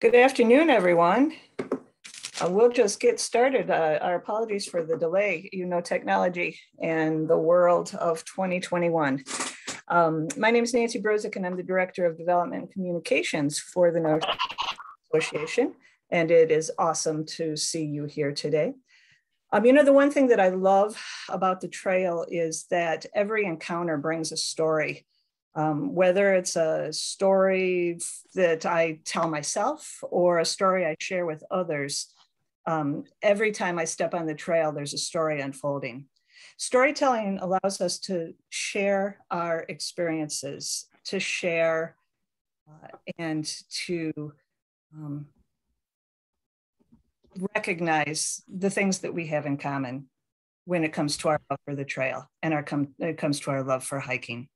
Good afternoon, everyone. Uh, we'll just get started. Uh, our apologies for the delay. You know, technology and the world of 2021. Um, my name is Nancy Brozick, and I'm the Director of Development and Communications for the North Association. And it is awesome to see you here today. Um, you know, the one thing that I love about the trail is that every encounter brings a story um, whether it's a story that I tell myself or a story I share with others, um, every time I step on the trail, there's a story unfolding. Storytelling allows us to share our experiences, to share uh, and to um, recognize the things that we have in common when it comes to our love for the trail and our com- it comes to our love for hiking.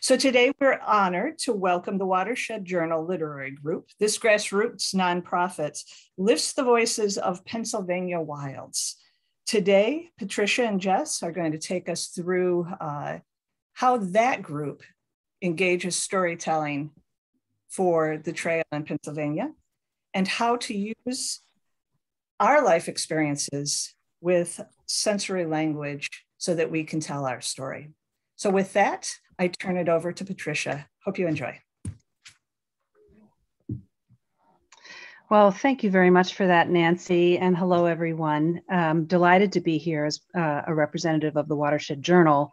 So today we're honored to welcome the Watershed Journal Literary Group. This grassroots nonprofit lifts the voices of Pennsylvania wilds. Today, Patricia and Jess are going to take us through uh, how that group engages storytelling for the trail in Pennsylvania and how to use our life experiences with sensory language so that we can tell our story. So with that, I turn it over to Patricia. Hope you enjoy. Well, thank you very much for that, Nancy, and hello, everyone. Um, delighted to be here as uh, a representative of the Watershed Journal.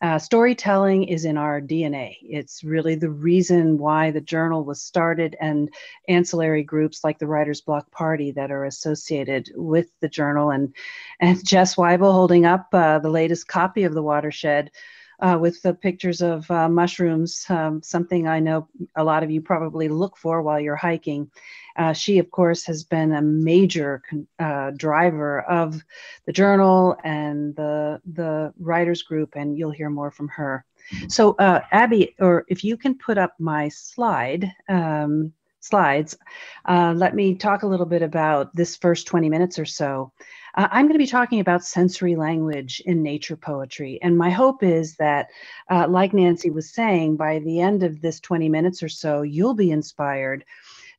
Uh, storytelling is in our DNA. It's really the reason why the journal was started, and ancillary groups like the Writers Block Party that are associated with the journal. And, and Jess Weibel holding up uh, the latest copy of the Watershed uh, with the pictures of uh, mushrooms, um, something I know a lot of you probably look for while you're hiking. Uh, she, of course, has been a major uh, driver of the journal and the, the writers group, and you'll hear more from her. So, uh, Abby, or if you can put up my slide, um, slides, uh, let me talk a little bit about this first 20 minutes or so. Uh, I'm going to be talking about sensory language in nature poetry. And my hope is that, uh, like Nancy was saying, by the end of this 20 minutes or so, you'll be inspired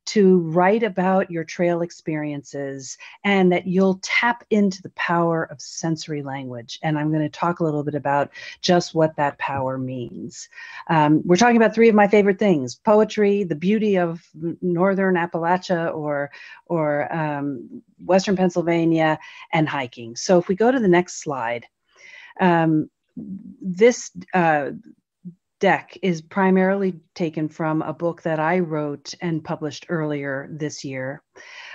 to write about your trail experiences and that you'll tap into the power of sensory language. And I'm going to talk a little bit about just what that power means. Um, we're talking about three of my favorite things poetry, the beauty of Northern Appalachia or, or um, Western Pennsylvania, and hiking. So if we go to the next slide, um, this uh, deck is primarily taken from a book that I wrote and published earlier this year.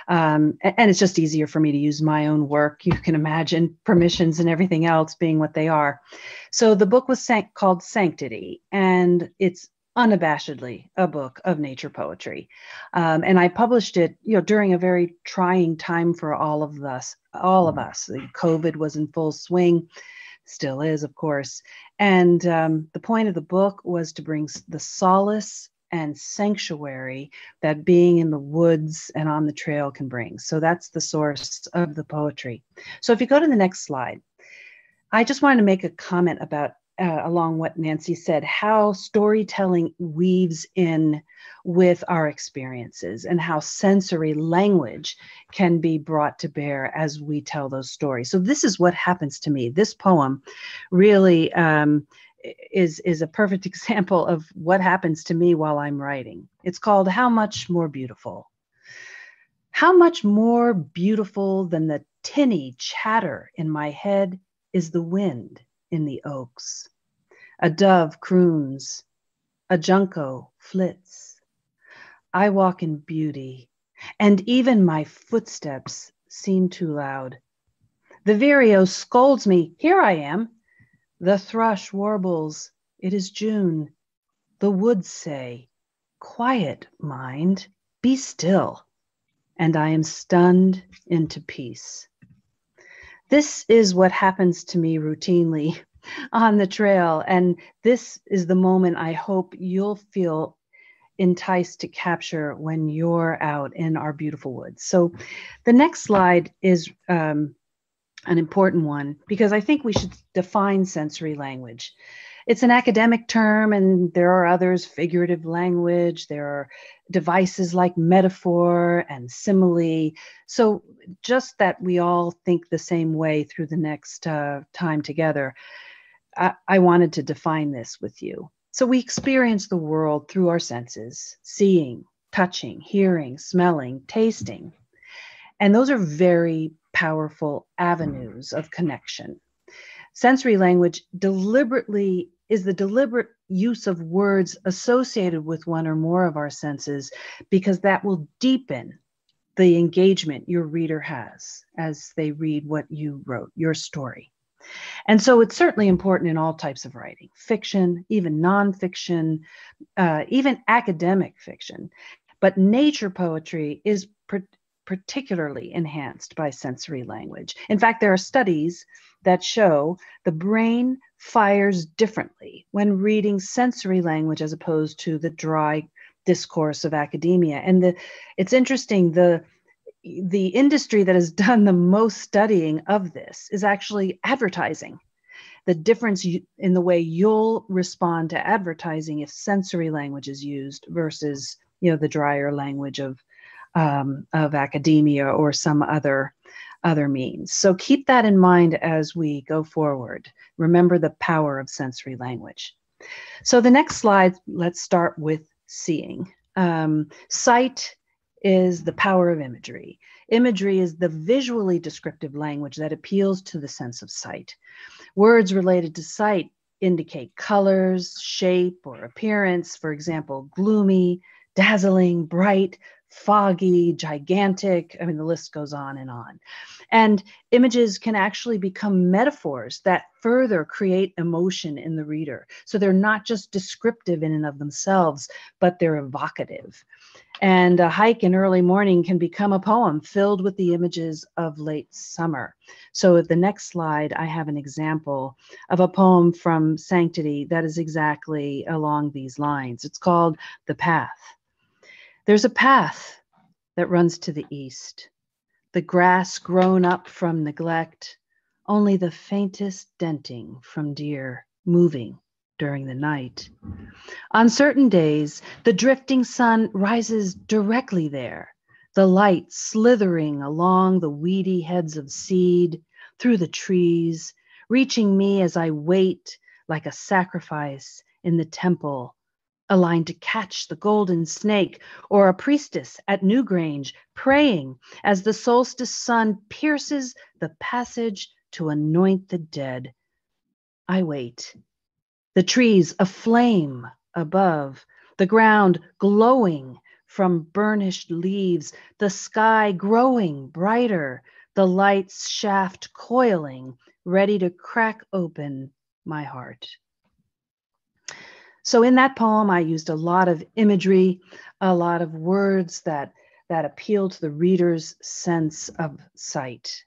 Um, and it's just easier for me to use my own work. You can imagine permissions and everything else being what they are. So the book was called Sanctity, and it's unabashedly a book of nature poetry. Um, and I published it, you know, during a very trying time for all of us. All of us. COVID was in full swing still is, of course. And um, the point of the book was to bring the solace and sanctuary that being in the woods and on the trail can bring. So that's the source of the poetry. So if you go to the next slide, I just wanted to make a comment about uh, along what Nancy said, how storytelling weaves in with our experiences and how sensory language can be brought to bear as we tell those stories. So, this is what happens to me. This poem really um, is, is a perfect example of what happens to me while I'm writing. It's called How Much More Beautiful. How much more beautiful than the tinny chatter in my head is the wind in the oaks. A dove croons, a junco flits. I walk in beauty, and even my footsteps seem too loud. The vireo scolds me, Here I am. The thrush warbles, It is June. The woods say, Quiet, mind, be still. And I am stunned into peace. This is what happens to me routinely on the trail. And this is the moment I hope you'll feel enticed to capture when you're out in our beautiful woods. So the next slide is um, an important one because I think we should define sensory language. it's an academic term, and there are others, figurative language, there are devices like metaphor and simile. So, just that we all think the same way through the next uh, time together, I, wanted to define this with you. So, we experience the world through our senses seeing, touching, hearing, smelling, tasting. And those are very powerful avenues of connection. Sensory language deliberately is the deliberate use of words associated with one or more of our senses because that will deepen the engagement your reader has as they read what you wrote, your story. And so it's certainly important in all types of writing fiction, even nonfiction, uh, even academic fiction. But nature poetry is particularly enhanced by sensory language. In fact, there are studies that show the brain fires differently when reading sensory language as opposed to the dry discourse of academia. And the, it's interesting, the, the industry that has done the most studying of this is actually advertising. The difference in the way you'll respond to advertising if sensory language is used versus you know the drier language of um, of academia or some other other means. So keep that in mind as we go forward. Remember the power of sensory language. So the next slide, let's start with seeing. Um, sight is the power of imagery. Imagery is the visually descriptive language that appeals to the sense of sight. Words related to sight indicate colors, shape, or appearance. For example, gloomy, dazzling, bright, foggy, gigantic. I mean, the list goes on and on. And images can actually become metaphors that further create emotion in the reader. So they're not just descriptive in and of themselves, but they're evocative. And a hike in early morning can become a poem filled with the images of late summer. So at the next slide, I have an example of a poem from Sanctity that is exactly along these lines. It's called The Path. There's a path that runs to the east, the grass grown up from neglect, only the faintest denting from deer moving during the night. On certain days, the drifting sun rises directly there, the light slithering along the weedy heads of seed, through the trees, reaching me as I wait like a sacrifice in the temple a line to catch the golden snake, or a priestess at Newgrange praying as the solstice sun pierces the passage to anoint the dead. I wait. The trees aflame above, the ground glowing from burnished leaves, the sky growing brighter, the light's shaft coiling, ready to crack open my heart. So in that poem, I used a lot of imagery, a lot of words that that appeal to the reader's sense of sight.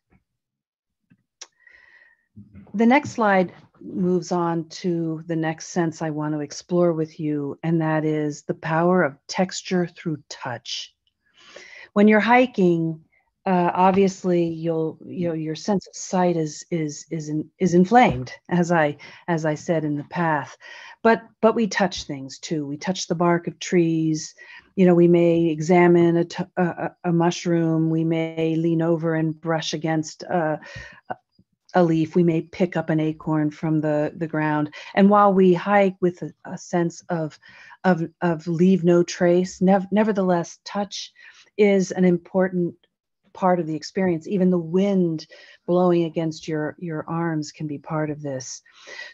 The next slide moves on to the next sense I want to explore with you, and that is the power of texture through touch. When you're hiking, uh, obviously you'll you know your sense of sight is is is in, is inflamed as I as I said in the path, but but we touch things too. We touch the bark of trees. You know, we may examine a, t- a, a mushroom. We may lean over and brush against a, a leaf. We may pick up an acorn from the the ground. And while we hike with a, a sense of of of leave no trace, nev- nevertheless, touch is an important part of the experience even the wind blowing against your your arms can be part of this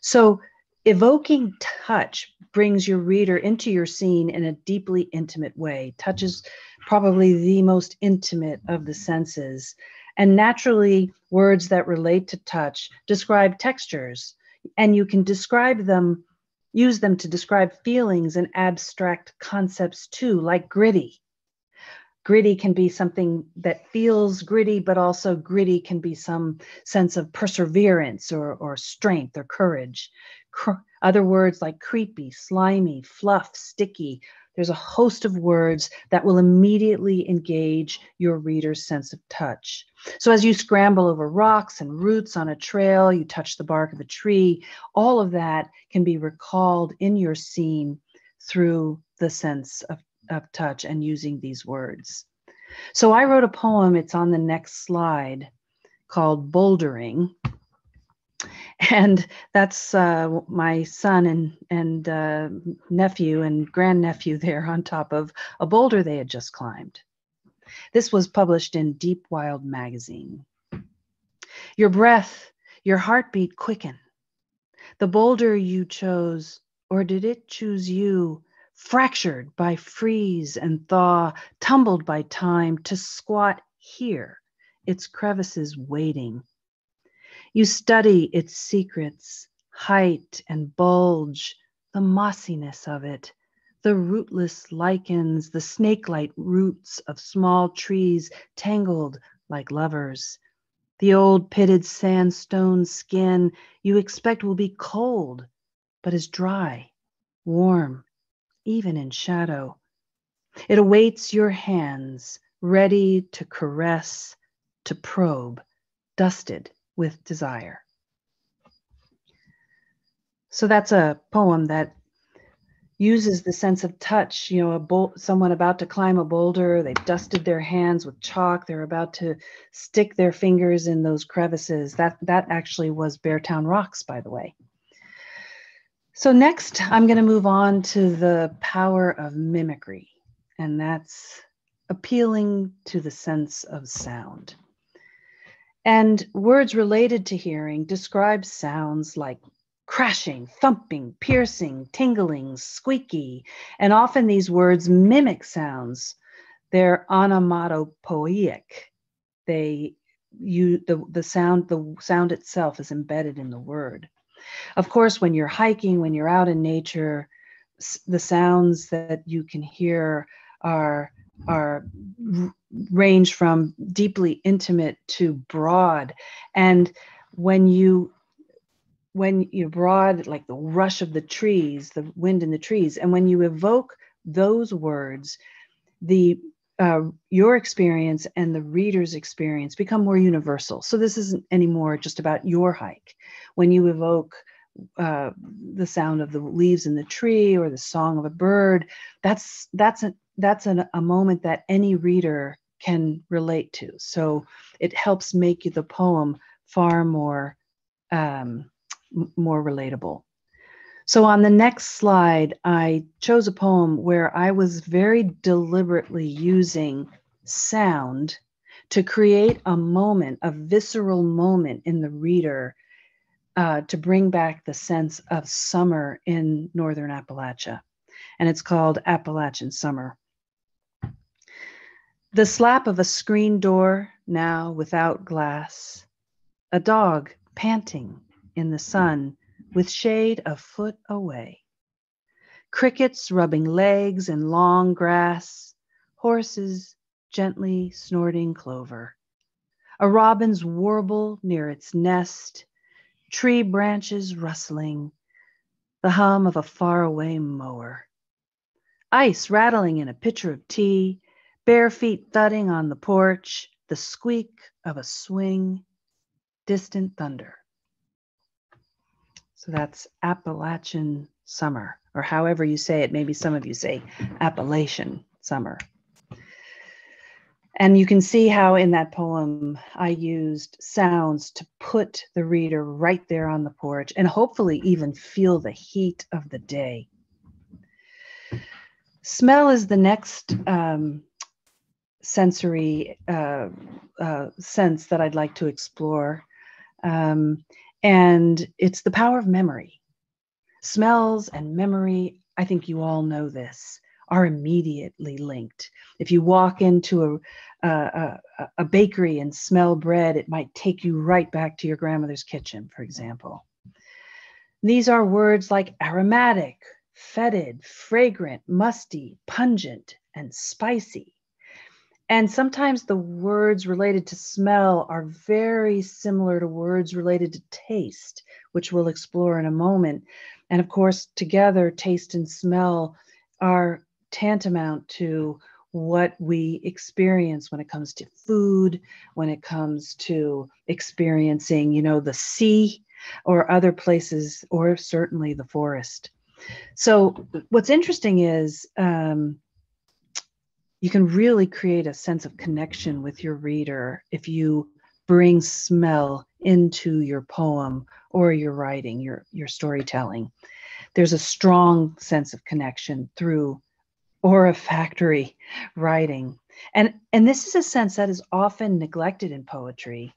so evoking touch brings your reader into your scene in a deeply intimate way touch is probably the most intimate of the senses and naturally words that relate to touch describe textures and you can describe them use them to describe feelings and abstract concepts too like gritty gritty can be something that feels gritty, but also gritty can be some sense of perseverance or, or strength or courage. Cr- other words like creepy, slimy, fluff, sticky, there's a host of words that will immediately engage your reader's sense of touch. So, as you scramble over rocks and roots on a trail, you touch the bark of a tree, all of that can be recalled in your scene through the sense of, of touch and using these words. So, I wrote a poem, it's on the next slide, called Bouldering and that's uh, my son and and uh, nephew and grandnephew there on top of a boulder they had just climbed. This was published in Deep Wild magazine. Your breath, your heartbeat quicken. The boulder you chose, or did it choose you? Fractured by freeze and thaw, tumbled by time to squat here, its crevices waiting you study its secrets, height and bulge, the mossiness of it, the rootless lichens, the snake-like roots of small trees tangled like lovers. The old pitted sandstone skin you expect will be cold, but is dry, warm, even in shadow. It awaits your hands, ready to caress, to probe, dusted with desire. So that's a poem that uses the sense of touch. You know, a bol- someone about to climb a boulder, they've dusted their hands with chalk, they're about to stick their fingers in those crevices. That that actually was Beartown Rocks, by the way. So next, I'm going to move on to the power of mimicry, and that's appealing to the sense of sound. And words related to hearing describe sounds like crashing, thumping, piercing, tingling, squeaky, and often these words mimic sounds. They're onomatopoeic. They you the the sound the sound itself is embedded in the word. Of course, when you're hiking, when you're out in nature, the sounds that you can hear are are range from deeply intimate to broad. And when you when you broad like the rush of the trees the wind in the trees and when you evoke those words the uh, your experience and the reader's experience become more universal. So this isn't anymore just about your hike. When you evoke uh, the sound of the leaves in the tree or the song of a bird that's that's a, that's an, a moment that any reader can relate to. So it helps make the poem far more um, more relatable. So on the next slide, I chose a poem where I was very deliberately using sound to create a moment, a visceral moment in the reader uh, to bring back the sense of summer in Northern Appalachia. And it's called Appalachian Summer. The slap of a screen door, now without glass. A dog panting in the sun with shade a foot away. Crickets rubbing legs in long grass. Horses gently snorting clover. A robin's warble near its nest. Tree branches rustling. The hum of a faraway mower. Ice rattling in a pitcher of tea bare feet thudding on the porch, the squeak of a swing, distant thunder. So that's Appalachian summer, or however you say it. Maybe some of you say Appalachian summer. And you can see how in that poem I used sounds to put the reader right there on the porch and hopefully even feel the heat of the day. Smell is the next um, sensory uh, uh, sense that I'd like to explore. Um, and it's the power of memory. Smells and memory, I think you all know this, are immediately linked. If you walk into a, a, a bakery and smell bread, it might take you right back to your grandmother's kitchen, for example. These are words like aromatic, fetid, fragrant, musty, pungent, and spicy. And sometimes the words related to smell are very similar to words related to taste, which we'll explore in a moment. And of course, together, taste and smell are tantamount to what we experience when it comes to food, when it comes to experiencing, you know, the sea or other places, or certainly the forest. So, what's interesting is um, you can really create a sense of connection with your reader if you bring smell into your poem or your writing, your, your storytelling. There's a strong sense of connection through olfactory writing. And, and this is a sense that is often neglected in poetry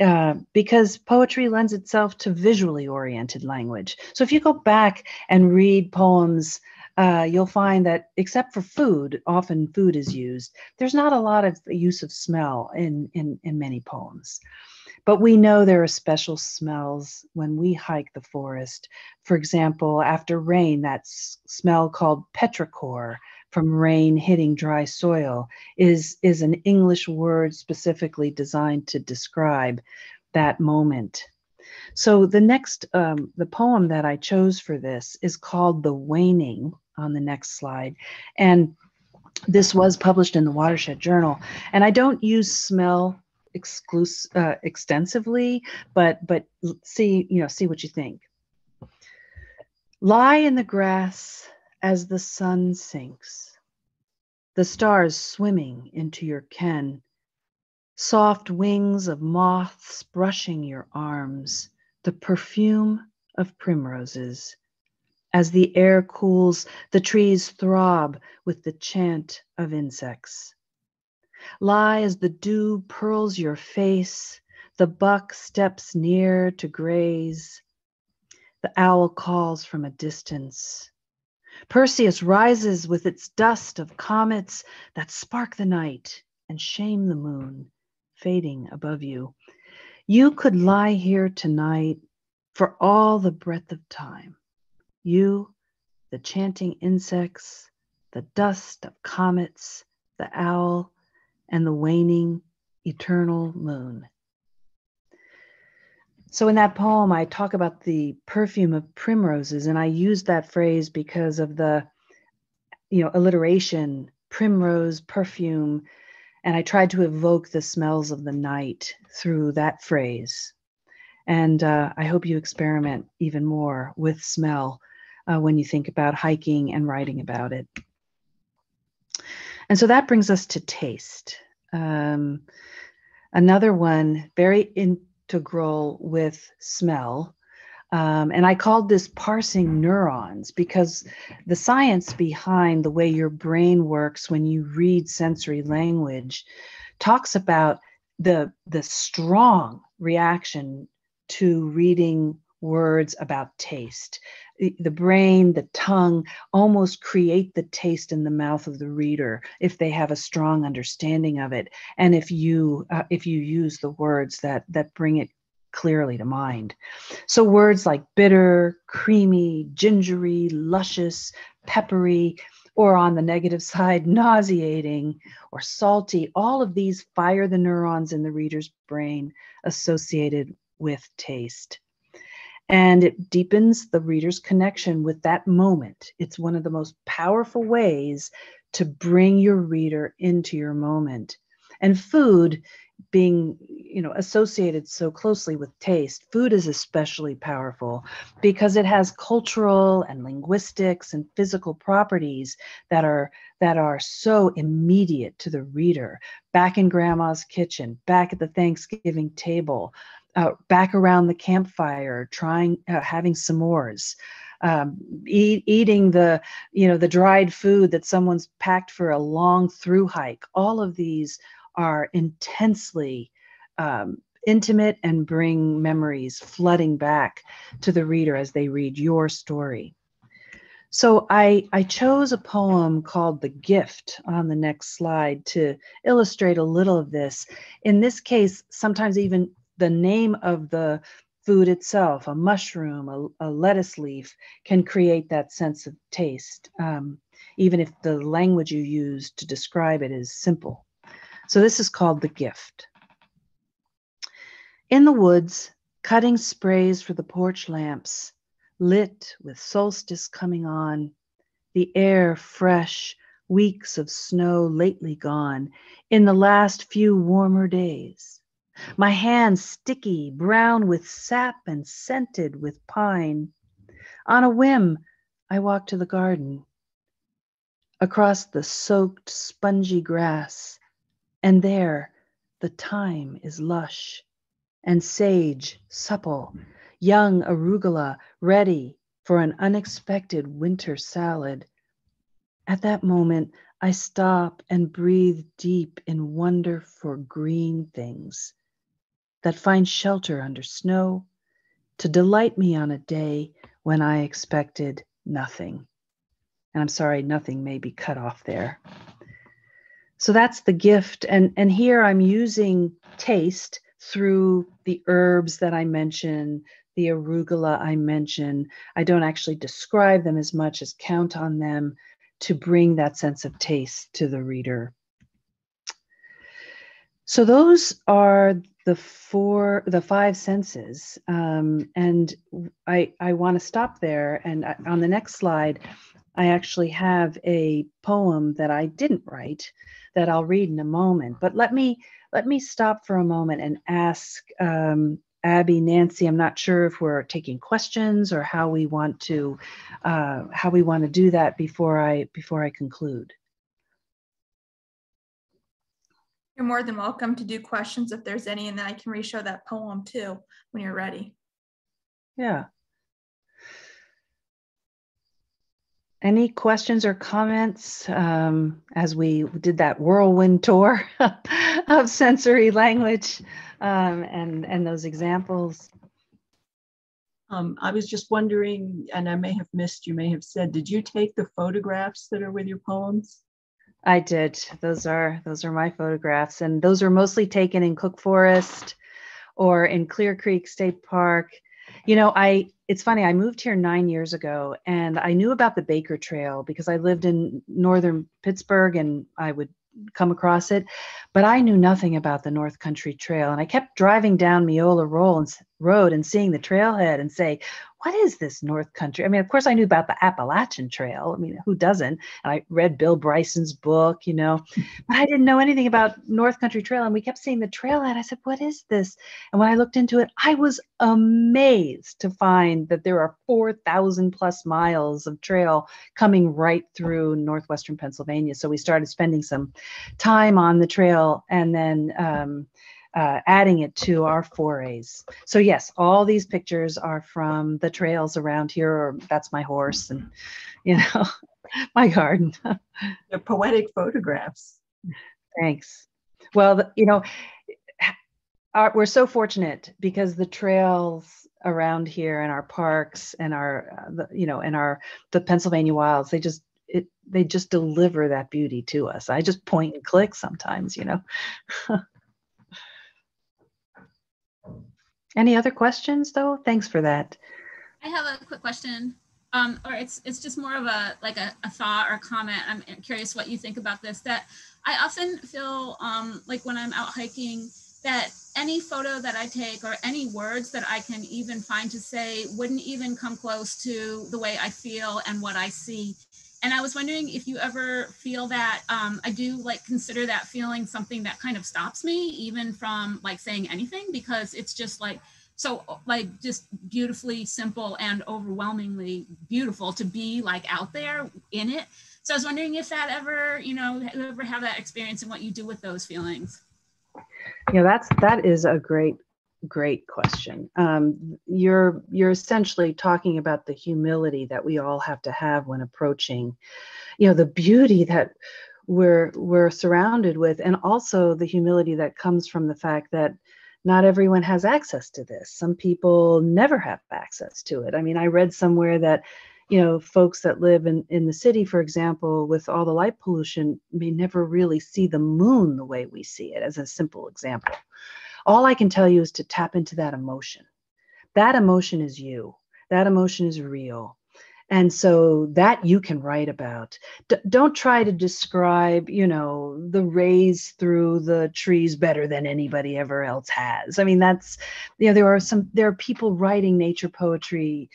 uh, because poetry lends itself to visually oriented language. So if you go back and read poems, uh, you'll find that except for food, often food is used. There's not a lot of use of smell in, in, in many poems. But we know there are special smells when we hike the forest. For example, after rain, that s- smell called petrichor from rain hitting dry soil is, is an English word specifically designed to describe that moment. So the next, um, the poem that I chose for this is called The Waning on the next slide. And this was published in the Watershed Journal. And I don't use smell exclusive uh, extensively, but but see, you know, see what you think. Lie in the grass as the sun sinks, the stars swimming into your ken, soft wings of moths brushing your arms, the perfume of primroses. As the air cools, the trees throb with the chant of insects. Lie as the dew pearls your face, the buck steps near to graze, the owl calls from a distance. Perseus rises with its dust of comets that spark the night and shame the moon, fading above you. You could lie here tonight for all the breadth of time. You, the chanting insects, the dust of comets, the owl, and the waning eternal moon. So in that poem, I talk about the perfume of primroses, and I use that phrase because of the, you know, alliteration, primrose, perfume, and I tried to evoke the smells of the night through that phrase. And uh, I hope you experiment even more with smell uh, when you think about hiking and writing about it. And so that brings us to taste. Um, another one, very integral with smell. Um, and I called this parsing neurons because the science behind the way your brain works when you read sensory language talks about the, the strong reaction to reading words about taste the brain, the tongue almost create the taste in the mouth of the reader if they have a strong understanding of it, and if you uh, if you use the words that that bring it clearly to mind. So words like bitter, creamy, gingery, luscious, peppery, or on the negative side, nauseating or salty, all of these fire the neurons in the reader's brain associated with taste and it deepens the reader's connection with that moment. It's one of the most powerful ways to bring your reader into your moment. And food being you know associated so closely with taste food is especially powerful because it has cultural and linguistics and physical properties that are that are so immediate to the reader back in grandma's kitchen back at the thanksgiving table uh, back around the campfire, trying uh, having s'mores, um, eat, eating the you know the dried food that someone's packed for a long through hike. All of these are intensely um, intimate and bring memories flooding back to the reader as they read your story. So I, I chose a poem called The Gift on the next slide to illustrate a little of this. In this case, sometimes even the name of the food itself, a mushroom, a, a lettuce leaf, can create that sense of taste, um, even if the language you use to describe it is simple. So this is called the gift. In the woods, cutting sprays for the porch lamps, lit with solstice coming on, the air fresh, weeks of snow lately gone, in the last few warmer days. My hands sticky, brown with sap and scented with pine. On a whim, I walk to the garden. Across the soaked, spongy grass, and there the thyme is lush, and sage supple, young arugula ready for an unexpected winter salad. At that moment, I stop and breathe deep in wonder for green things that find shelter under snow to delight me on a day when I expected nothing. And I'm sorry, nothing may be cut off there. So that's the gift. And, and here I'm using taste through the herbs that I mention, the arugula I mention. I don't actually describe them as much as count on them to bring that sense of taste to the reader. So those are the four, the five senses, um, and I I want to stop there. And on the next slide, I actually have a poem that I didn't write that I'll read in a moment. But let me let me stop for a moment and ask um, Abby, Nancy. I'm not sure if we're taking questions or how we want to uh, how we want to do that before I before I conclude. You're more than welcome to do questions if there's any, and then I can re-show that poem too when you're ready. Yeah. Any questions or comments um, as we did that whirlwind tour of sensory language um, and, and those examples? Um, I was just wondering, and I may have missed, you may have said, did you take the photographs that are with your poems? I did. Those are those are my photographs, and those are mostly taken in Cook Forest or in Clear Creek State Park. You know, I it's funny, I moved here nine years ago and I knew about the Baker Trail because I lived in northern Pittsburgh and I would come across it, but I knew nothing about the North Country Trail. And I kept driving down Miola Road and seeing the trailhead and say, what is this North Country? I mean, of course, I knew about the Appalachian Trail. I mean, who doesn't? And I read Bill Bryson's book, you know, but I didn't know anything about North Country Trail. And we kept seeing the trailhead. I said, what is this? And when I looked into it, I was amazed to find that there are 4,000 plus miles of trail coming right through northwestern Pennsylvania. So we started spending some time on the trail and then um, uh, adding it to our forays. So yes, all these pictures are from the trails around here, or that's my horse and, you know, my garden. They're poetic photographs. Thanks. Well, the, you know, our, we're so fortunate because the trails around here and our parks and our, uh, the, you know, and our, the Pennsylvania wilds, they just, it, they just deliver that beauty to us. I just point and click sometimes, you know. Any other questions though? Thanks for that. I have a quick question. Um, or it's it's just more of a like a, a, thought or comment. I'm curious what you think about this. That I often feel um, like when I'm out hiking that any photo that I take or any words that I can even find to say wouldn't even come close to the way I feel and what I see. And I was wondering if you ever feel that um, I do like consider that feeling something that kind of stops me even from like saying anything because it's just like so like just beautifully simple and overwhelmingly beautiful to be like out there in it. So I was wondering if that ever, you know, you ever have that experience and what you do with those feelings. Yeah, that's that is a great great question. Um, you're you're essentially talking about the humility that we all have to have when approaching, you know, the beauty that we're we're surrounded with, and also the humility that comes from the fact that not everyone has access to this. Some people never have access to it. I mean, I read somewhere that you know folks that live in in the city for example with all the light pollution may never really see the moon the way we see it as a simple example all I can tell you is to tap into that emotion. That emotion is you. That emotion is real. And so that you can write about. D- don't try to describe, you know, the rays through the trees better than anybody ever else has. I mean, that's, you know, there are some, there are people writing nature poetry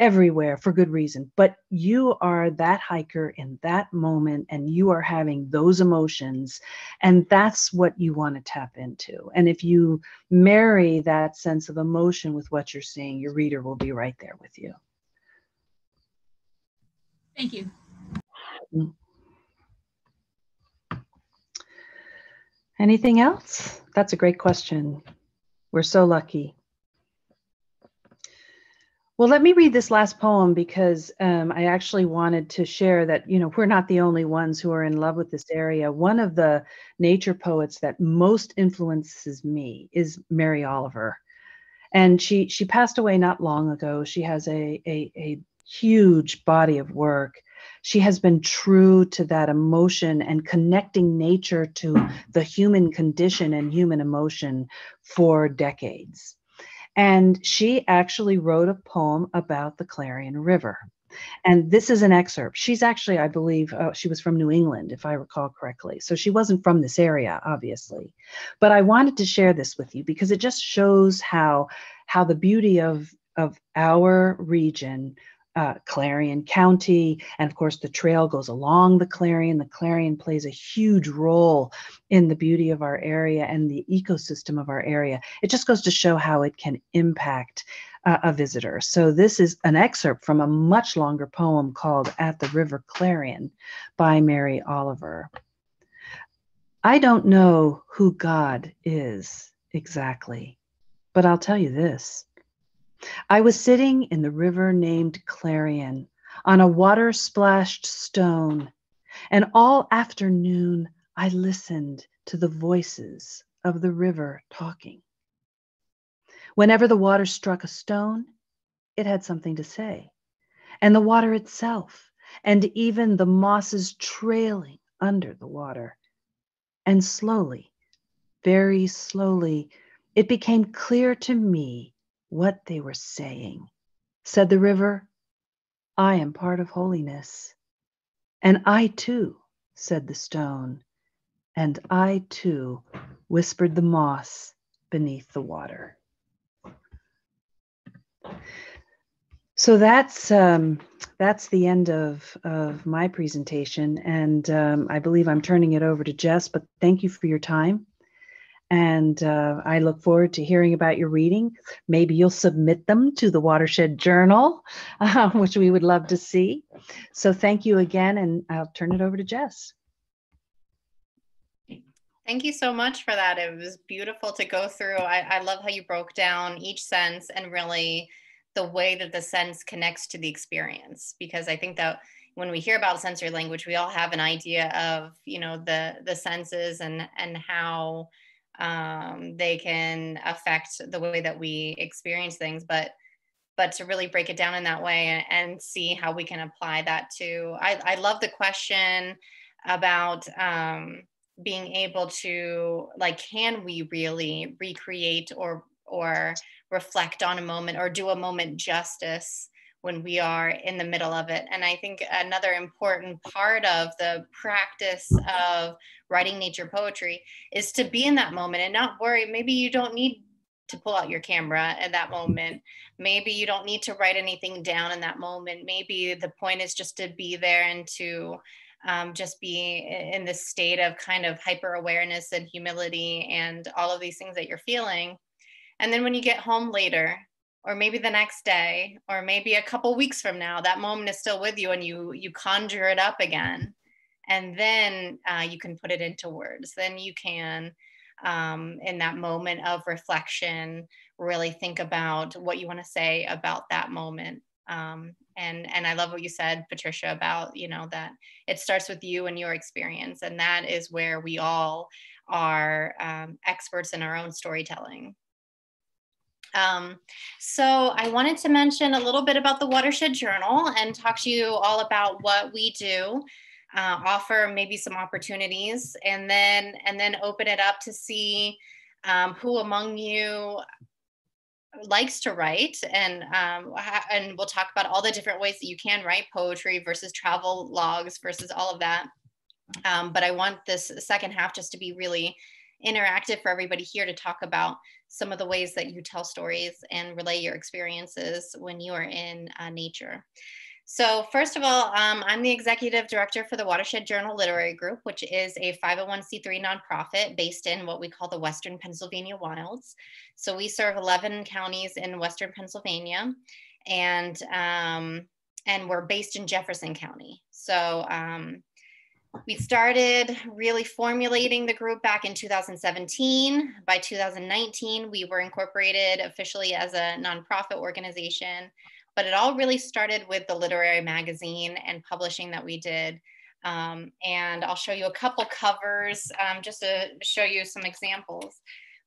everywhere for good reason. But you are that hiker in that moment and you are having those emotions. And that's what you want to tap into. And if you marry that sense of emotion with what you're seeing, your reader will be right there with you. Thank you. Anything else? That's a great question. We're so lucky. Well, let me read this last poem because um, I actually wanted to share that, you know, we're not the only ones who are in love with this area. One of the nature poets that most influences me is Mary Oliver. And she she passed away not long ago. She has a, a, a huge body of work. She has been true to that emotion and connecting nature to the human condition and human emotion for decades. And she actually wrote a poem about the Clarion River. And this is an excerpt. She's actually, I believe, uh, she was from New England, if I recall correctly. So she wasn't from this area, obviously. But I wanted to share this with you because it just shows how how the beauty of of our region uh, Clarion County. And of course, the trail goes along the Clarion. The Clarion plays a huge role in the beauty of our area and the ecosystem of our area. It just goes to show how it can impact uh, a visitor. So, this is an excerpt from a much longer poem called At the River Clarion by Mary Oliver. I don't know who God is exactly, but I'll tell you this. I was sitting in the river named Clarion on a water splashed stone, and all afternoon I listened to the voices of the river talking. Whenever the water struck a stone, it had something to say, and the water itself, and even the mosses trailing under the water. And slowly, very slowly, it became clear to me what they were saying. Said the river, I am part of holiness. And I too, said the stone, and I too, whispered the moss beneath the water. So that's um, that's the end of of my presentation, and um, I believe I'm turning it over to Jess. But thank you for your time. And uh, I look forward to hearing about your reading. Maybe you'll submit them to the Watershed Journal, uh, which we would love to see. So thank you again, and I'll turn it over to Jess. Thank you so much for that. It was beautiful to go through. I, I love how you broke down each sense and really the way that the sense connects to the experience, because I think that when we hear about sensory language, we all have an idea of, you know, the the senses and and how um, they can affect the way that we experience things but but to really break it down in that way and, and see how we can apply that to i, I love the question about um, being able to like can we really recreate or or reflect on a moment or do a moment justice when we are in the middle of it. And I think another important part of the practice of writing nature poetry is to be in that moment and not worry. Maybe you don't need to pull out your camera at that moment. Maybe you don't need to write anything down in that moment. Maybe the point is just to be there and to um, just be in this state of kind of hyper awareness and humility and all of these things that you're feeling. And then when you get home later, or maybe the next day or maybe a couple weeks from now that moment is still with you and you you conjure it up again. And then uh, you can put it into words. Then you can um, in that moment of reflection really think about what you want to say about that moment. Um, and and i love what you said patricia about you know that it starts with you and your experience. And that is where we all are um, experts in our own storytelling um, so I wanted to mention a little bit about the Watershed Journal and talk to you all about what we do, uh, offer maybe some opportunities, and then and then open it up to see um, who among you likes to write and um, and we'll talk about all the different ways that you can write poetry versus travel logs versus all of that. Um, but i want this second half just to be really interactive for everybody here to talk about some of the ways that you tell stories and relay your experiences when you are in uh, nature. So first of all, um, I'm the executive director for the Watershed Journal Literary Group, which is a 501c3 nonprofit based in what we call the Western Pennsylvania Wilds. So we serve 11 counties in Western Pennsylvania, and um, and we're based in Jefferson County. So um, we started really formulating the group back in 2017. By 2019, we were incorporated officially as a nonprofit organization but it all really started with the literary magazine and publishing that we did. Um, and I'll show you a couple covers um, just to show you some examples.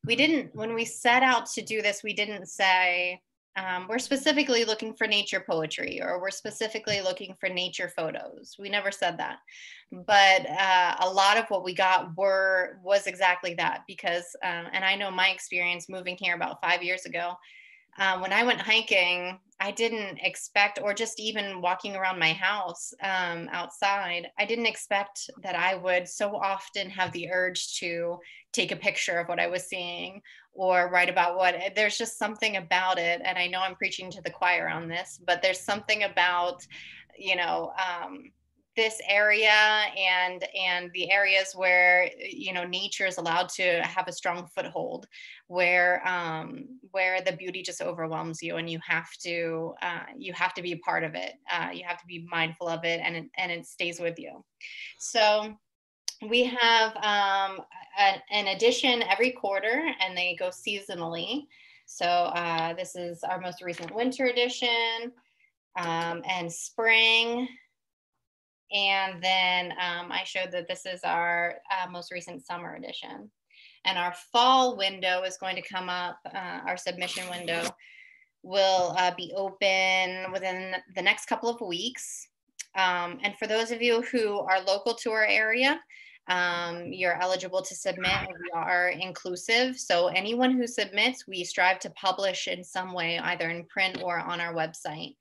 We didn't, when we set out to do this, we didn't say, um, we're specifically looking for nature poetry or we're specifically looking for nature photos. We never said that. But uh, a lot of what we got were was exactly that because, um, and I know my experience moving here about five years ago, um, when I went hiking, I didn't expect, or just even walking around my house um, outside, I didn't expect that I would so often have the urge to take a picture of what I was seeing or write about what. There's just something about it, and I know I'm preaching to the choir on this, but there's something about, you know, um, this area and and the areas where you know nature is allowed to have a strong foothold where um where the beauty just overwhelms you and you have to uh, you have to be a part of it uh, you have to be mindful of it and it, and it stays with you so we have um, an edition every quarter and they go seasonally so uh, this is our most recent winter edition um, and spring and then um, I showed that this is our uh, most recent summer edition. And our fall window is going to come up, uh, our submission window will uh, be open within the next couple of weeks. Um, and for those of you who are local to our area, um, you're eligible to submit. We are inclusive. So anyone who submits, we strive to publish in some way, either in print or on our website.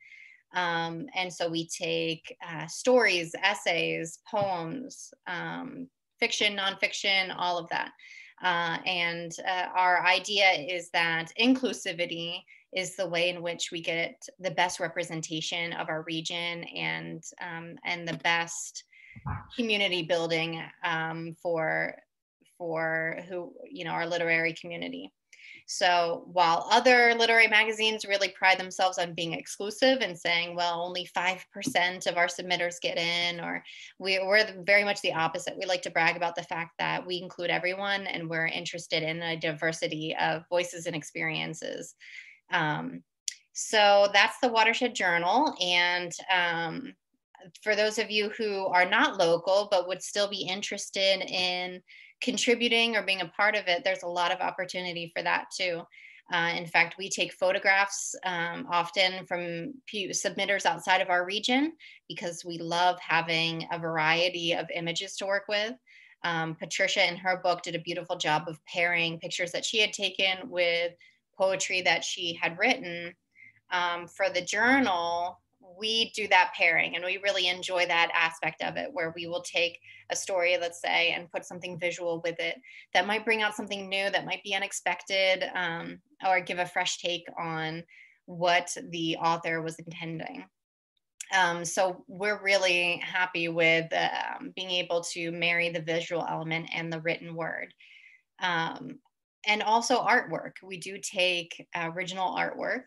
Um, and so we take uh, stories, essays, poems, um, fiction, nonfiction, all of that. Uh, and uh, our idea is that inclusivity is the way in which we get the best representation of our region and um, and the best community building um, for for who you know our literary community. So while other literary magazines really pride themselves on being exclusive and saying, well, only 5% of our submitters get in, or we, are very much the opposite. We like to brag about the fact that we include everyone and we're interested in a diversity of voices and experiences. Um, so that's the Watershed Journal. And um, for those of you who are not local but would still be interested in contributing or being a part of it, there's a lot of opportunity for that too. Uh, in fact, we take photographs um, often from submitters outside of our region because we love having a variety of images to work with. Um, Patricia in her book did a beautiful job of pairing pictures that she had taken with poetry that she had written. Um, for the journal, we do that pairing and we really enjoy that aspect of it where we will take a story let's say and put something visual with it that might bring out something new that might be unexpected um, or give a fresh take on what the author was intending. Um, so we're really happy with um, being able to marry the visual element and the written word. Um, and also artwork. We do take original artwork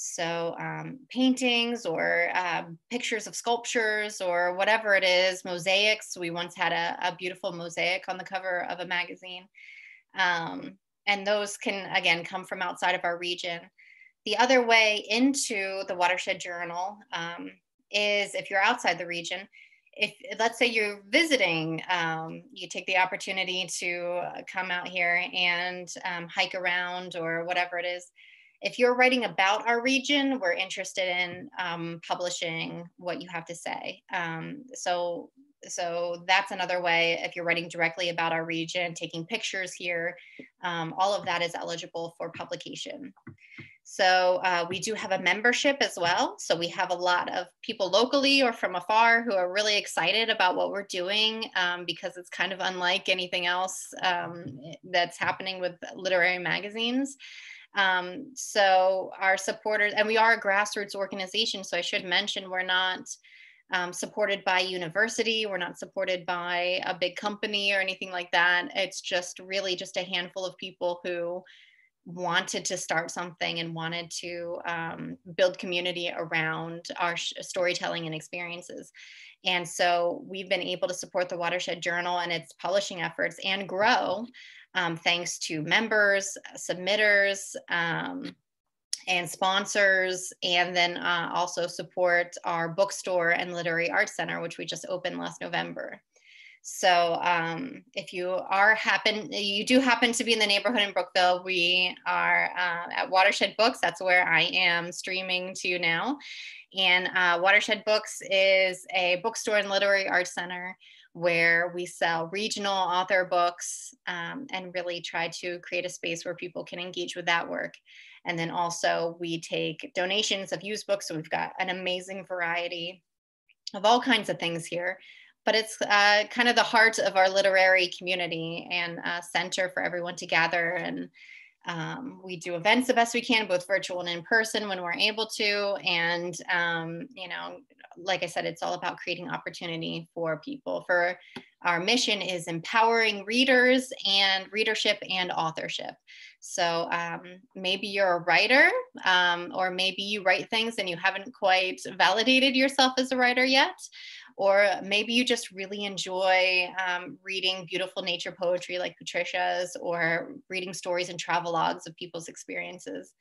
so um, paintings or um, pictures of sculptures or whatever it is, mosaics. We once had a, a beautiful mosaic on the cover of a magazine. Um, and those can, again, come from outside of our region. The other way into the Watershed Journal um, is if you're outside the region, if let's say you're visiting, um, you take the opportunity to come out here and um, hike around or whatever it is if you're writing about our region, we're interested in um, publishing what you have to say. Um, so, so that's another way. If you're writing directly about our region, taking pictures here, um, all of that is eligible for publication. So uh, we do have a membership as well. So we have a lot of people locally or from afar who are really excited about what we're doing um, because it's kind of unlike anything else um, that's happening with literary magazines. Um, so our supporters, and we are a grassroots organization. So I should mention we're not um, supported by university. We're not supported by a big company or anything like that. It's just really just a handful of people who wanted to start something and wanted to um, build community around our storytelling and experiences. And so we've been able to support the Watershed Journal and its publishing efforts and grow um, thanks to members, submitters, um, and sponsors, and then uh, also support our bookstore and literary arts center, which we just opened last November. So um, if you are happen, you do happen to be in the neighborhood in Brookville, we are uh, at Watershed Books. That's where I am streaming to now. And uh, Watershed Books is a bookstore and literary arts center where we sell regional author books um, and really try to create a space where people can engage with that work. And then also we take donations of used books. So we've got an amazing variety of all kinds of things here but it's uh, kind of the heart of our literary community and a center for everyone to gather. And um, we do events the best we can, both virtual and in person when we're able to. And, um, you know, like I said, it's all about creating opportunity for people. For our mission is empowering readers and readership and authorship. So um, maybe you're a writer, um, or maybe you write things and you haven't quite validated yourself as a writer yet or maybe you just really enjoy um, reading beautiful nature poetry like Patricia's or reading stories and travelogues of people's experiences.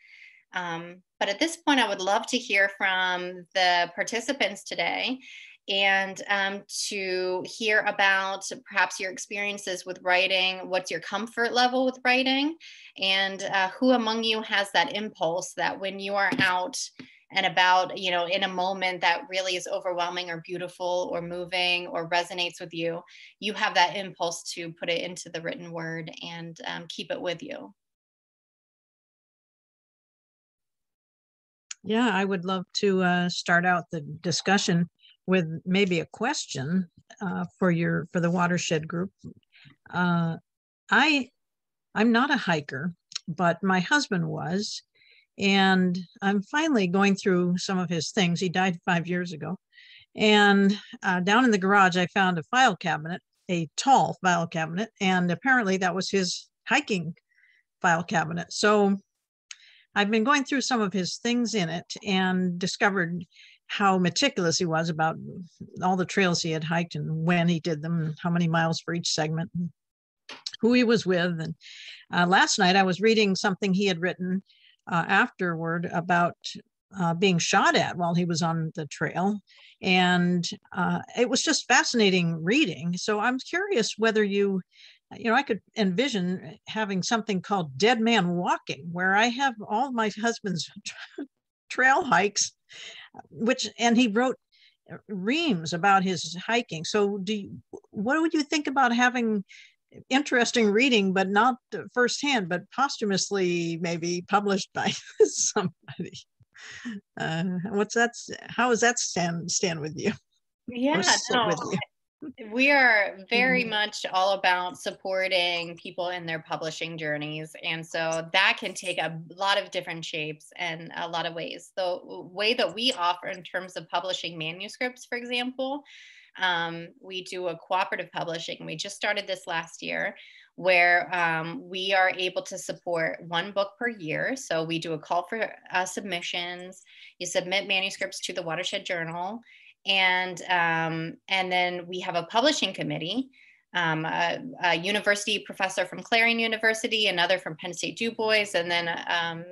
Um, but at this point, I would love to hear from the participants today and um, to hear about perhaps your experiences with writing, what's your comfort level with writing, and uh, who among you has that impulse that when you are out and about you know in a moment that really is overwhelming or beautiful or moving or resonates with you you have that impulse to put it into the written word and um, keep it with you. Yeah i would love to uh, start out the discussion with maybe a question uh, for your for the watershed group. Uh, i i'm not a hiker but my husband was and I'm finally going through some of his things. He died five years ago. And uh, down in the garage, I found a file cabinet, a tall file cabinet. And apparently that was his hiking file cabinet. So I've been going through some of his things in it and discovered how meticulous he was about all the trails he had hiked and when he did them how many miles for each segment who he was with. And uh, last night I was reading something he had written uh, afterward about uh, being shot at while he was on the trail. And uh, it was just fascinating reading. So I'm curious whether you, you know, I could envision having something called Dead Man Walking, where I have all my husband's trail hikes, which, and he wrote reams about his hiking. So do you, what would you think about having interesting reading, but not firsthand, but posthumously maybe published by somebody. Uh, what's that? How does that stand stand with you? Yeah, no, you? we are very mm-hmm. much all about supporting people in their publishing journeys, and so that can take a lot of different shapes and a lot of ways. The way that we offer in terms of publishing manuscripts, for example, um, we do a cooperative publishing. We just started this last year where um, we are able to support one book per year. So we do a call for uh, submissions. You submit manuscripts to the Watershed Journal, and um, and then we have a publishing committee. Um, a, a, university professor from Clarion University, another from Penn State Du Bois, and then um,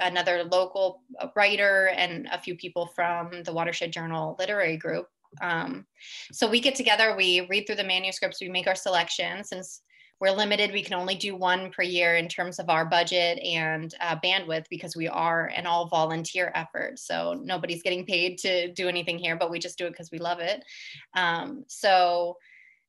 another local writer and a few people from the Watershed Journal Literary Group. Um, so we get together, we read through the manuscripts, we make our selection. Since we're limited, we can only do one per year in terms of our budget and uh, bandwidth because we are an all volunteer effort. So nobody's getting paid to do anything here, but we just do it because we love it. Um, so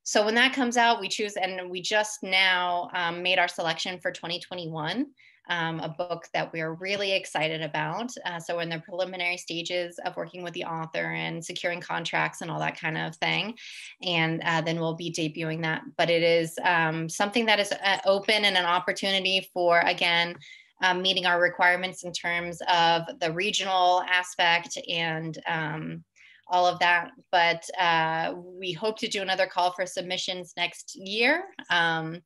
so when that comes out, we choose, and we just now um, made our selection for 2021. Um, a book that we're really excited about. Uh, so in the preliminary stages of working with the author and securing contracts and all that kind of thing. And uh, then we'll be debuting that. But it is um, something that is uh, open and an opportunity for, again, um, meeting our requirements in terms of the regional aspect and um, all of that. But uh, we hope to do another call for submissions next year. Um,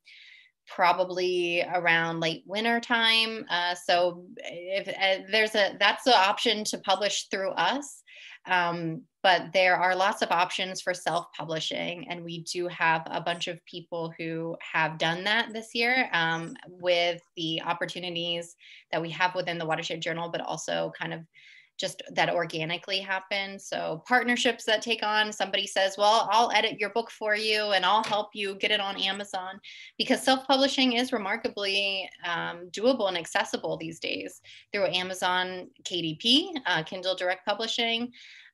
probably around late winter time. Uh, so if uh, there's a, that's the option to publish through us. Um, but there are lots of options for self-publishing and we do have a bunch of people who have done that this year um, with the opportunities that we have within the watershed journal but also kind of just that organically happen. So partnerships that take on somebody says, well, I'll edit your book for you and I'll help you get it on Amazon because self-publishing is remarkably um, doable and accessible these days through Amazon KDP, uh, Kindle Direct Publishing,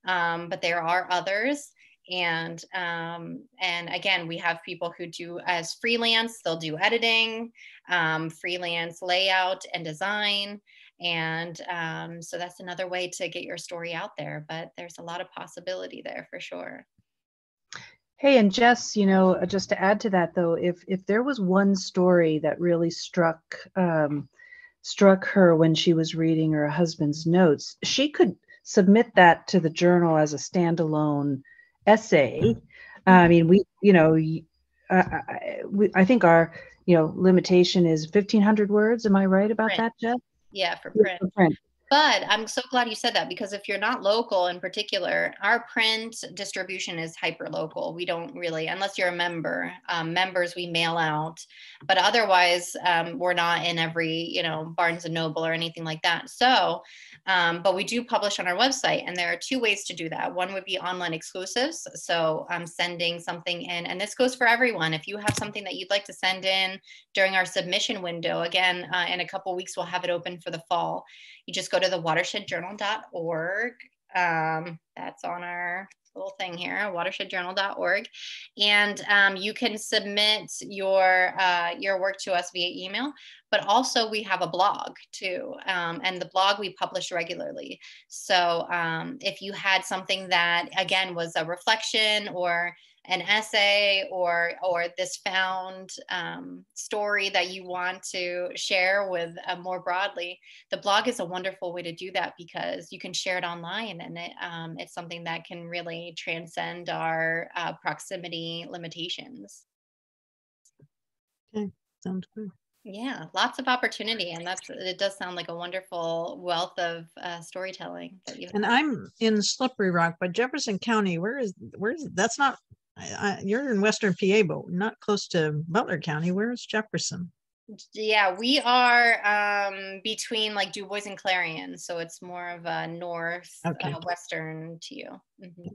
um, but there are others and um, and again we have people who do as freelance they'll do editing um, freelance layout and design and um, so that's another way to get your story out there but there's a lot of possibility there for sure. Hey and jess you know uh, just to add to that though if if there was one story that really struck um, struck her when she was reading her husband's notes she could submit that to the journal as a standalone essay. I mean we you know uh, I, we, I think our you know limitation is 1500 words. Am i right about Print. that jess yeah, for print. print. But I'm so glad you said that because if you're not local in particular, our print distribution is hyper local. We don't really, unless you're a member, um, members we mail out, but otherwise um, we're not in every, you know, Barnes and Noble or anything like that. So um, but we do publish on our website, and there are two ways to do that. One would be online exclusives. So I'm sending something in, and this goes for everyone. If you have something that you'd like to send in during our submission window, again, uh, in a couple weeks, we'll have it open for the fall. You just go to the watershedjournal.org. Um, that's on our little thing here, watershedjournal.org, and um, you can submit your uh, your work to us via email. But also, we have a blog too, um, and the blog we publish regularly. So um, if you had something that again was a reflection or an essay or or this found um, story that you want to share with uh, more broadly the blog is a wonderful way to do that because you can share it online and it, um, it's something that can really transcend our uh, proximity limitations. Okay sounds good. Yeah lots of opportunity and that's it does sound like a wonderful wealth of uh, storytelling that you and i'm in slippery rock but jefferson county where is where is that's not I, you're in Western PA, but not close to Butler County. Where is Jefferson? Yeah, we are um, between like Du Bois and Clarion, so it's more of a north okay. uh, western to you. Mm-hmm.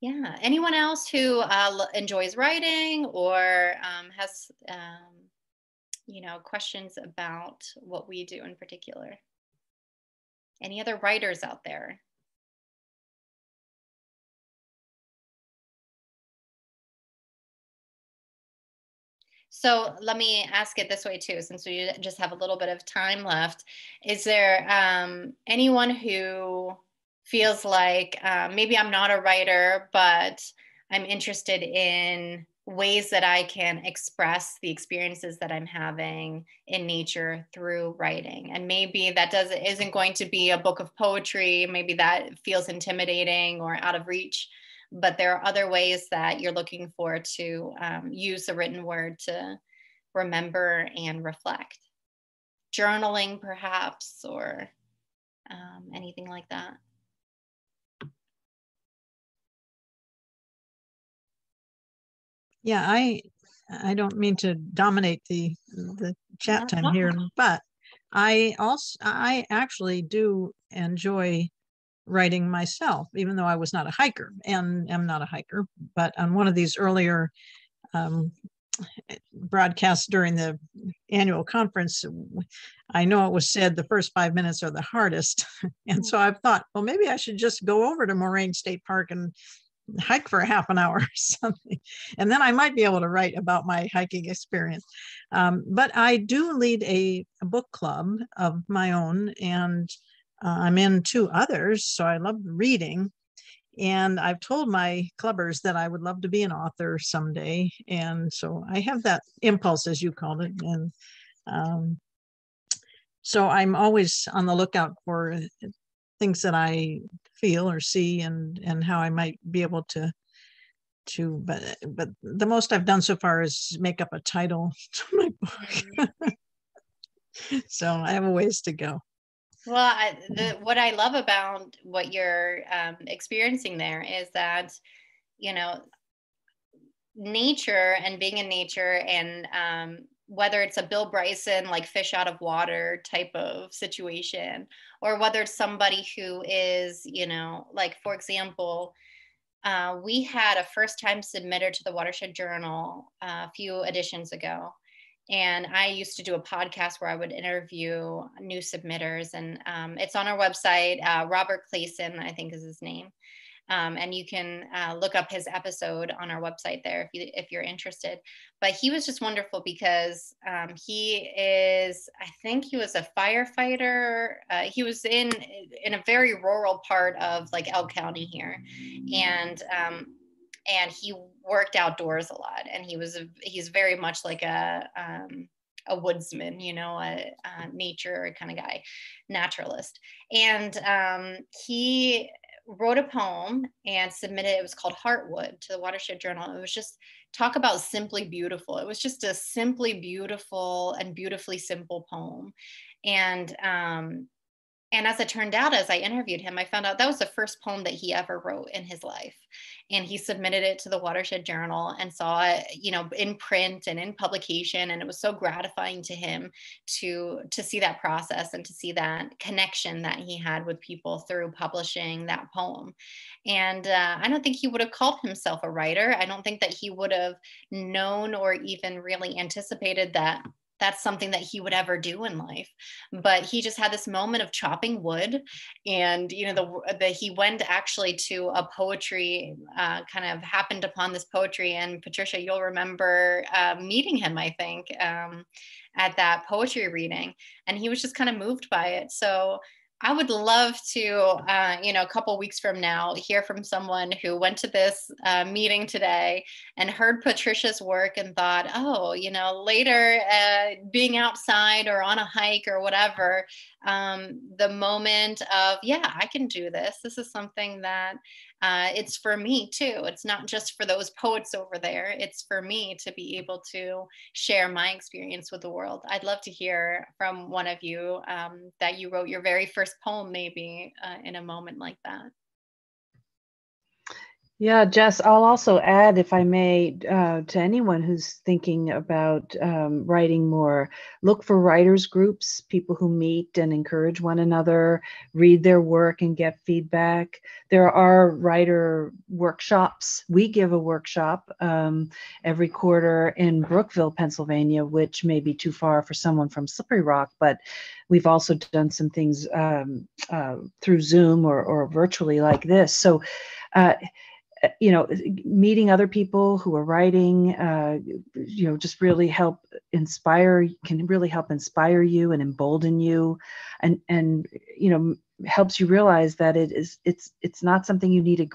Yeah. Anyone else who uh, enjoys writing or um, has, um, you know, questions about what we do in particular? Any other writers out there? So let me ask it this way too, since we just have a little bit of time left. Is there um, anyone who feels like uh, maybe I'm not a writer, but I'm interested in ways that I can express the experiences that I'm having in nature through writing. And maybe that does isn't going to be a book of poetry. Maybe that feels intimidating or out of reach but there are other ways that you're looking for to um, use the written word to remember and reflect. Journaling, perhaps, or um, anything like that. Yeah, I I don't mean to dominate the the chat time here, but I also I actually do enjoy writing myself, even though I was not a hiker and am not a hiker. But on one of these earlier um, broadcasts during the annual conference, I know it was said the first five minutes are the hardest. and so I've thought, well, maybe I should just go over to Moraine State Park and hike for a half an hour or something, and then I might be able to write about my hiking experience. Um, but I do lead a, a, book club of my own, and uh, I'm in two others, so I love reading. And I've told my clubbers that I would love to be an author someday, and so I have that impulse, as you called it, and um, so I'm always on the lookout for things that I feel or see and and how I might be able to to but but the most I've done so far is make up a title to my book. Mm. so I have a ways to go. Well, I, the, what I love about what you're um, experiencing there is that, you know, nature and being in nature and um, whether it's a Bill Bryson, like fish out of water type of situation, or whether it's somebody who is, you know, like for example, uh, we had a first time submitter to the Watershed Journal uh, a few editions ago. And I used to do a podcast where I would interview new submitters, and um, it's on our website. Uh, Robert Clayson, I think is his name. Um, and you can uh, look up his episode on our website there if you if you're interested. But he was just wonderful because um, he is, I think he was a firefighter. Uh, he was in in a very rural part of like Elk County here, and um, and he worked outdoors a lot. And he was a, he's very much like a um, a woodsman, you know, a, a nature kind of guy, naturalist. And um, he wrote a poem and submitted it was called heartwood to the watershed journal it was just talk about simply beautiful it was just a simply beautiful and beautifully simple poem and um, and as it turned out, as I interviewed him, I found out that was the first poem that he ever wrote in his life. And he submitted it to the Watershed Journal and saw it, you know, in print and in publication. And it was so gratifying to him to to see that process and to see that connection that he had with people through publishing that poem. And uh, I don't think he would have called himself a writer. I don't think that he would have known or even really anticipated that that's something that he would ever do in life. But he just had this moment of chopping wood and you know the, the he went actually to a poetry uh, kind of happened upon this poetry and patricia you'll remember uh, meeting him i think um, at that poetry reading. And he was just kind of moved by it. So I would love to, uh, you know, a couple weeks from now, hear from someone who went to this uh, meeting today and heard Patricia's work and thought, oh, you know, later uh, being outside or on a hike or whatever, um, the moment of, yeah, I can do this. This is something that uh, it's for me too. It's not just for those poets over there. It's for me to be able to share my experience with the world. I'd love to hear from one of you um, that you wrote your very first poem, maybe uh, in a moment like that. Yeah, Jess, I'll also add, if I may, uh, to anyone who's thinking about um, writing more, look for writers' groups, people who meet and encourage one another, read their work and get feedback. There are writer workshops. We give a workshop um, every quarter in Brookville, Pennsylvania, which may be too far for someone from Slippery Rock, but we've also done some things um, uh, through Zoom or, or virtually like this. So, uh, you know meeting other people who are writing uh, you know just really help inspire can really help inspire you and embolden you and and you know helps you realize that it is it's it's not something you need a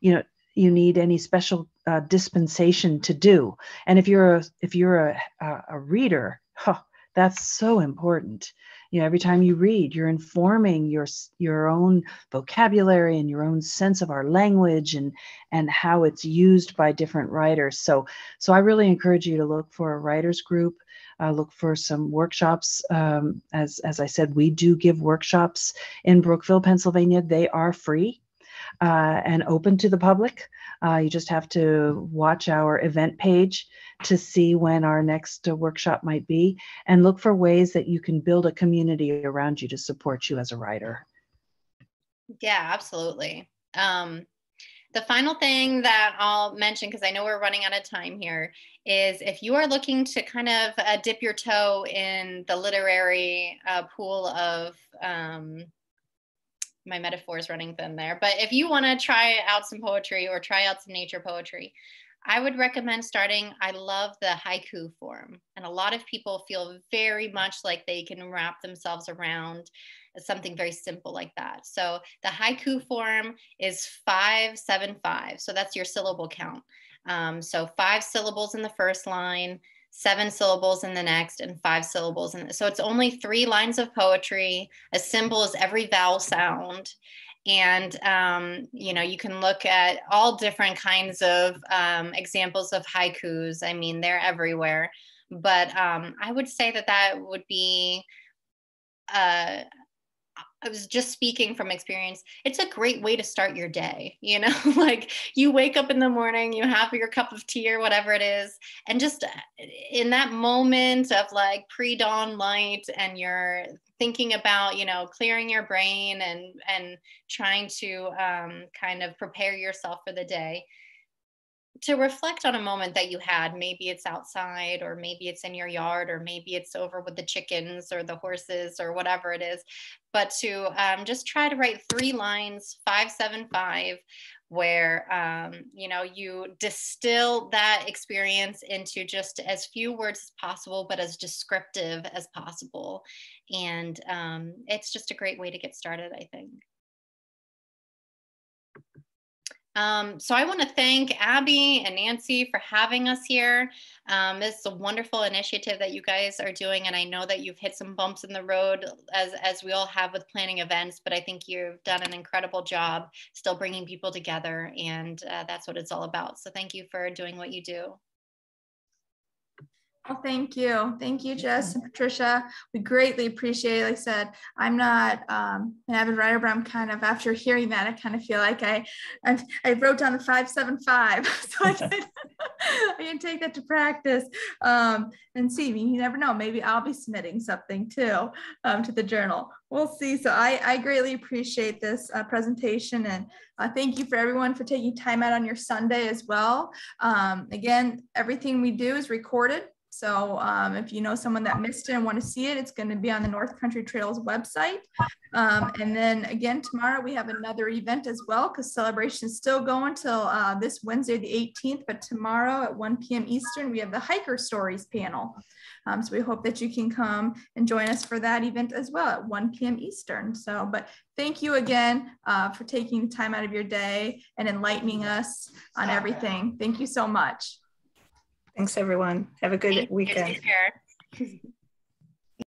you know you need any special uh, dispensation to do. And if you're a if you're a a, a reader huh, that's so important you know every time you read you're informing your your own vocabulary and your own sense of our language and and how it's used by different writers. So so i really encourage you to look for a writers group uh, look for some workshops um, as as i said we do give workshops in brookville pennsylvania. They are free uh, and open to the public. Uh, you just have to watch our event page to see when our next uh, workshop might be and look for ways that you can build a community around you to support you as a writer. Yeah, absolutely. Um, the final thing that I'll mention, because I know we're running out of time here, is if you are looking to kind of uh, dip your toe in the literary uh, pool of um, my metaphor is running thin there. But if you want to try out some poetry or try out some nature poetry, I would recommend starting. I love the haiku form, and a lot of people feel very much like they can wrap themselves around something very simple like that. So the haiku form is five, seven, five. So that's your syllable count. Um, so five syllables in the first line, seven syllables in the next, and five syllables. And so it's only three lines of poetry. A symbol is every vowel sound. And, um, you know, you can look at all different kinds of um, examples of haikus. I mean, they're everywhere. But um, I would say that that would be uh, I was just speaking from experience. It's a great way to start your day. You know, like you wake up in the morning, you have your cup of tea or whatever it is, and just uh, in that moment of like pre dawn light, and you're thinking about, you know, clearing your brain and and trying to um, kind of prepare yourself for the day to reflect on a moment that you had. Maybe it's outside, or maybe it's in your yard, or maybe it's over with the chickens or the horses or whatever it is. But to um, just try to write three lines, five, seven, five, where um, you know you distill that experience into just as few words as possible, but as descriptive as possible. And um, it's just a great way to get started, I think. Um, so I want to thank Abby and Nancy for having us here. Um, this is a wonderful initiative that you guys are doing, and I know that you've hit some bumps in the road as as we all have with planning events. But I think you've done an incredible job still bringing people together, and uh, that's what it's all about. So thank you for doing what you do. Well, thank you. Thank you, Jess and Patricia. We greatly appreciate it. Like I said, I'm not um, an avid writer, but I'm kind of, after hearing that, I kind of feel like I I, I wrote down the 575. So I can, I can take that to practice um, and see. I mean, you never know. Maybe I'll be submitting something too um, to the journal. We'll see. So I, I greatly appreciate this uh, presentation and uh, thank you for everyone for taking time out on your Sunday as well. Um, again, everything we do is recorded so um, if you know someone that missed it and want to see it, it's going to be on the North Country Trails website. Um, and then again, tomorrow we have another event as well because celebration is still going till uh, this Wednesday, the 18th. But tomorrow at 1 p.m. Eastern, we have the Hiker Stories panel. Um, so we hope that you can come and join us for that event as well at 1 p.m. Eastern. So, but thank you again uh, for taking time out of your day and enlightening us on everything. Thank you so much. Thanks, everyone. Have a good Thank weekend. You.